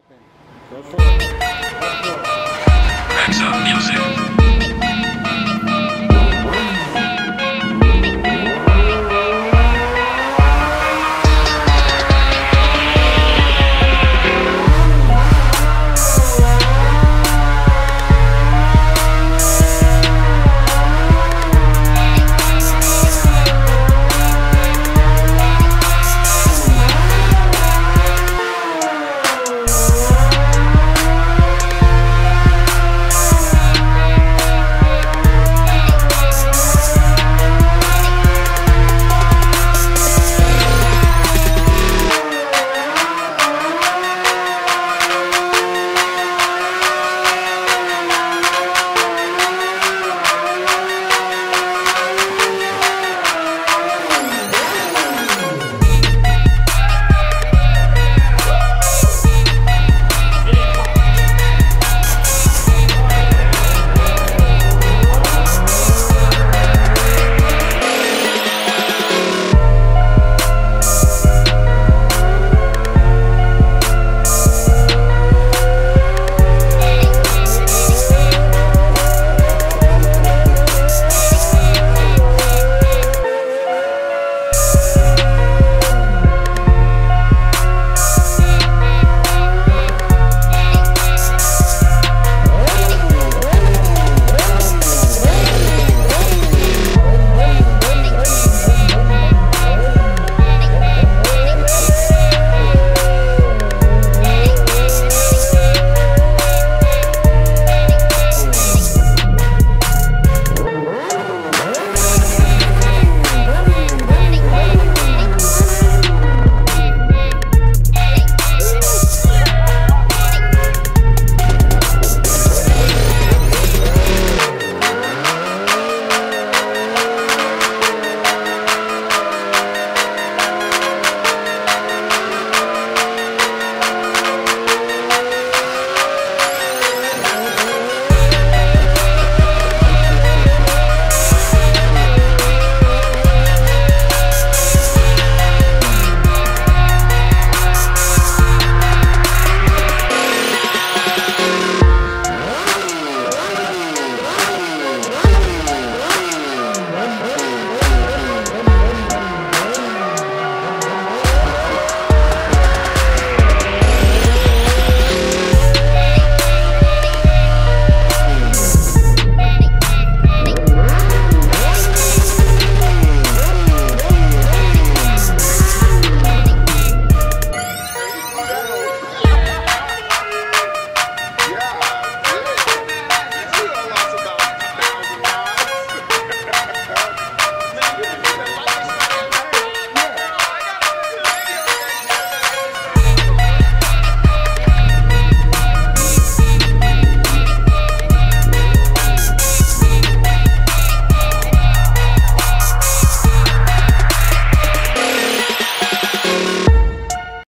happen. Go for it. Max up music.